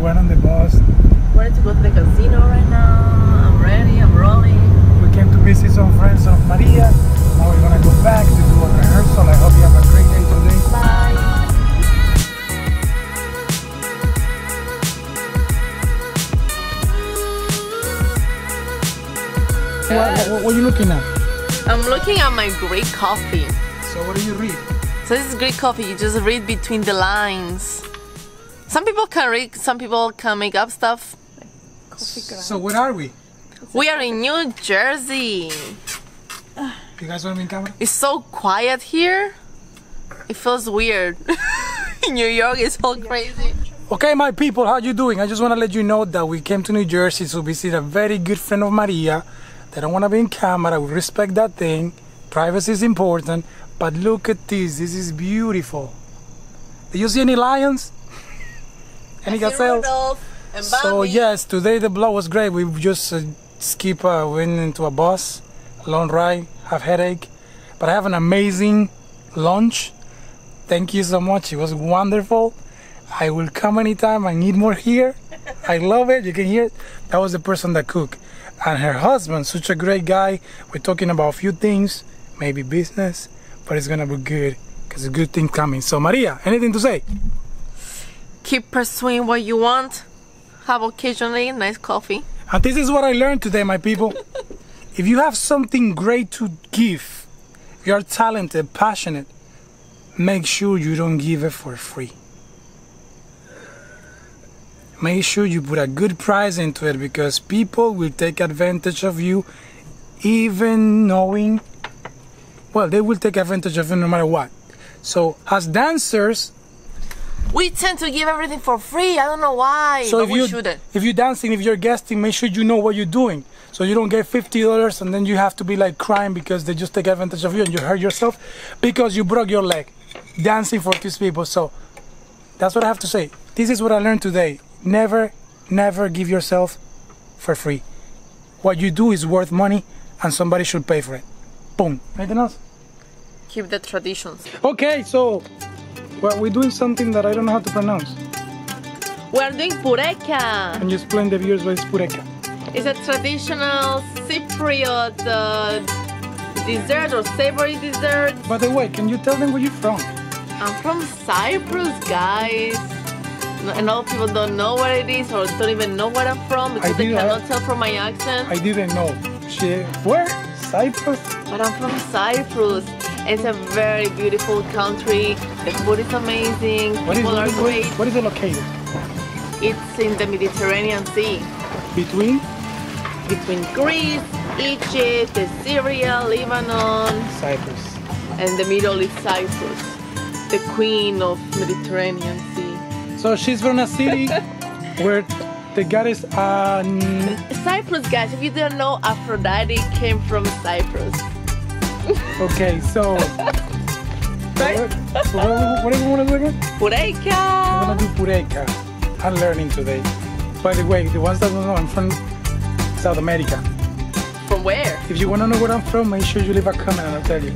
We're on the bus. Ready to go to the casino right now. I'm ready. I'm rolling. We came to visit some friends of Maria. Now we're gonna go back to do a rehearsal. I hope you have a great day today. Bye. What, what, what are you looking at? I'm looking at my Greek coffee. So what do you read? So this is Greek coffee. You just read between the lines. Some people can read. Some people can make up stuff. So where are we? We are in New Jersey. You guys want me in camera? It's so quiet here. It feels weird. in New York, it's all crazy. Okay, my people, how you doing? I just want to let you know that we came to New Jersey to visit a very good friend of Maria. They don't want to be in camera. We respect that thing. Privacy is important. But look at this. This is beautiful. Do you see any lions? Any gazelles? Rudolph and So yes, today the vlog was great. We just uh, skip uh, went into a bus, long ride, have headache, but I have an amazing lunch. Thank you so much. It was wonderful. I will come anytime. I need more here. I love it. You can hear it. That was the person that cooked, and her husband, such a great guy. We're talking about a few things, maybe business, but it's gonna be good because a good thing coming. So Maria, anything to say? Keep pursuing what you want. Have occasionally nice coffee. And this is what I learned today, my people. if you have something great to give, you are talented, passionate, make sure you don't give it for free. Make sure you put a good price into it because people will take advantage of you, even knowing, well, they will take advantage of you no matter what. So, as dancers, We tend to give everything for free. I don't know why. So if we you shouldn't. if you're dancing, if you're guesting, make sure you know what you're doing. So you don't get fifty dollars and then you have to be like crying because they just take advantage of you and you hurt yourself because you broke your leg dancing for these people. So that's what I have to say. This is what I learned today. Never, never give yourself for free. What you do is worth money and somebody should pay for it. Boom. Anything else? Keep the traditions. Okay, so well, we're doing something that I don't know how to pronounce. We're doing pureka. Can you explain the viewers what is pureka? It's a traditional Cypriot uh, dessert or savory dessert. By the way, can you tell them where you're from? I'm from Cyprus, guys. And a lot of people don't know where it is or don't even know where I'm from because they I- cannot tell from my accent. I didn't know. She, where? Cyprus? But I'm from Cyprus. It's a very beautiful country. The food is amazing. What is, People what are is, great. what is it located? It's in the Mediterranean Sea. Between Between Greece, Egypt, Syria, Lebanon, Cyprus. and the Middle is Cyprus. The queen of Mediterranean Sea. So she's from a city where the goddess uh, Cyprus, guys, if you didn't know, Aphrodite came from Cyprus. Okay, so Right? what, what, what do you want to do again? We're Pureka! gonna do pureka. I'm learning today. By the way, the ones that don't know, I'm from South America. From where? If you wanna know where I'm from, make sure you leave a comment and I'll tell you.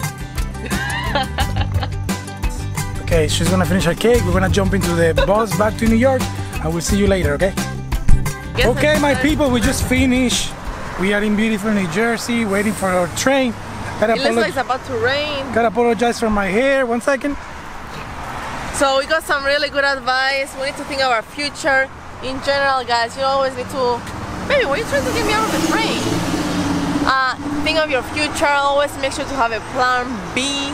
okay, she's gonna finish her cake. We're gonna jump into the bus back to New York, and we'll see you later. Okay? Guess Okay, my people, we just finished. We are in beautiful New Jersey, waiting for our train. Gotta, It looks like it's about to rain. gotta apologize for my hair. One second. So we got some really good advice. We need to think of our future. In general, guys, you always need to. Baby, why are you trying to get me out of the train? Uh, think of your future. Always make sure to have a plan B,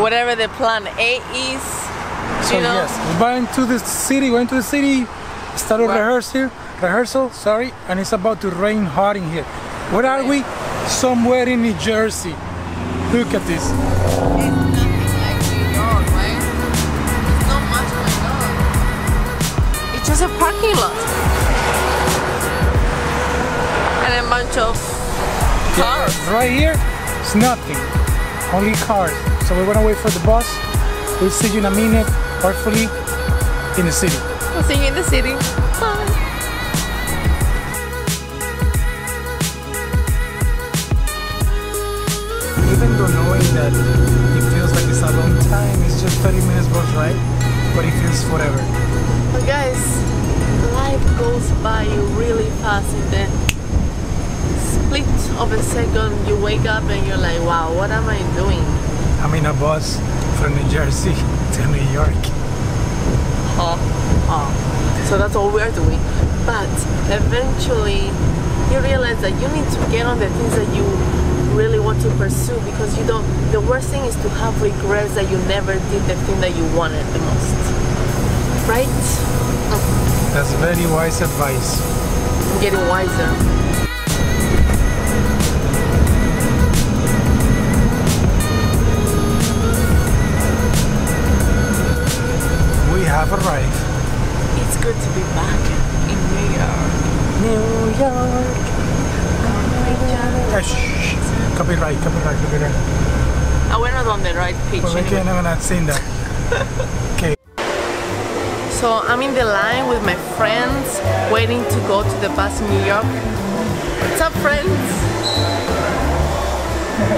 whatever the plan A is. So you know, yes, we're going to the city. Going to the city. Started rehearsal. Rehearsal. Sorry, and it's about to rain hard in here. Where are we? Somewhere in New Jersey. Look at this. it's nothing like New York, right? It's not much going on. It's just a parking lot and a bunch of cars. Right here, it's nothing. Only cars. So we're gonna wait for the bus. We'll see you in a minute, hopefully, in the city. We'll see you in the city. Knowing that it feels like it's a long time, it's just 30 minutes bus ride, but it feels forever. But guys, life life goes by really fast in the split of a second you wake up and you're like wow what am i doing I'm in a bus from New Jersey to New York. oh, oh. so that's all we're doing but eventually you realize that you need to get on the things that you really want to pursue because you don't the worst thing is to have regrets that you never did the thing that you wanted the most. Right? That's very wise advice. i'm getting wiser. We have arrived. it's good to be back in new york. New york Eh, shh, shh. Copyright, copyright, copyright. oh, we're not on the right pitch Well, we anyway. I'm not saying that. Okay. So I'm in the line with my friends waiting to go to the bus in New York. What's up friends?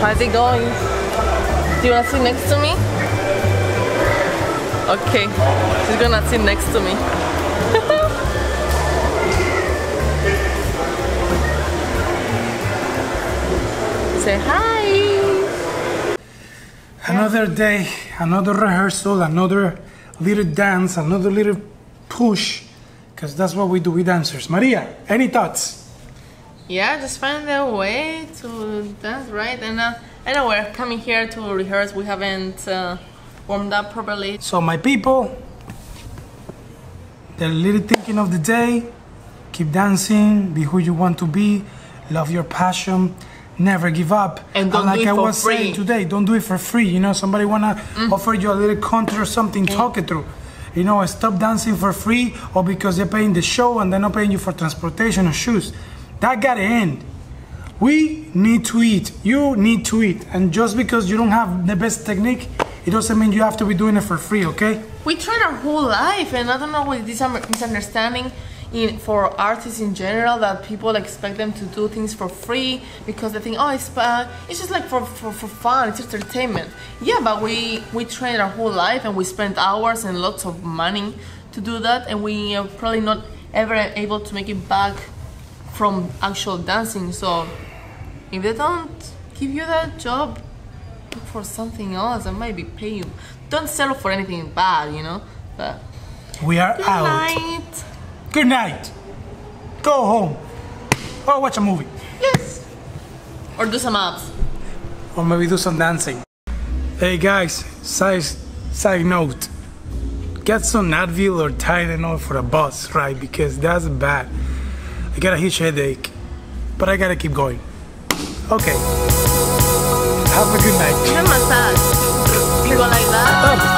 How's it going? Do you wanna sit next to me? Okay, she's gonna sit next to me. Say hi! Another day, another rehearsal, another little dance, another little push. Because that's what we do with dancers. Maria, any thoughts? Yeah, just find a way to dance right. And uh, I know we're coming here to rehearse. We haven't uh, warmed up properly. So, my people, the little thinking of the day keep dancing, be who you want to be, love your passion, never give up. And don't like do it I for was free. saying today, don't do it for free. You know, somebody wanna mm. offer you a little contract or something, mm. talk it through. You know, stop dancing for free or because they're paying the show and they're not paying you for transportation or shoes. That gotta end. We need to eat. You need to eat. And just because you don't have the best technique, it doesn't mean you have to be doing it for free, okay? We tried our whole life, and I don't know with this un- misunderstanding in for artists in general that people expect them to do things for free because they think, oh, it's uh, it's just like for, for, for fun, it's entertainment. Yeah, but we we train our whole life and we spend hours and lots of money to do that, and we are probably not ever able to make it back from actual dancing. So if they don't give you that job, look for something else that might be pay you. Don't settle for anything bad, you know. But We are out. night. Good night. Go home. Or watch a movie. Yes. Or do some abs. Or maybe do some dancing. Hey guys, side, side note. Get some Advil or Tylenol for the bus, right? Because that's bad. I got a huge headache. But I gotta keep going. Okay. Have a good night. Even massage. You go like that. Oh,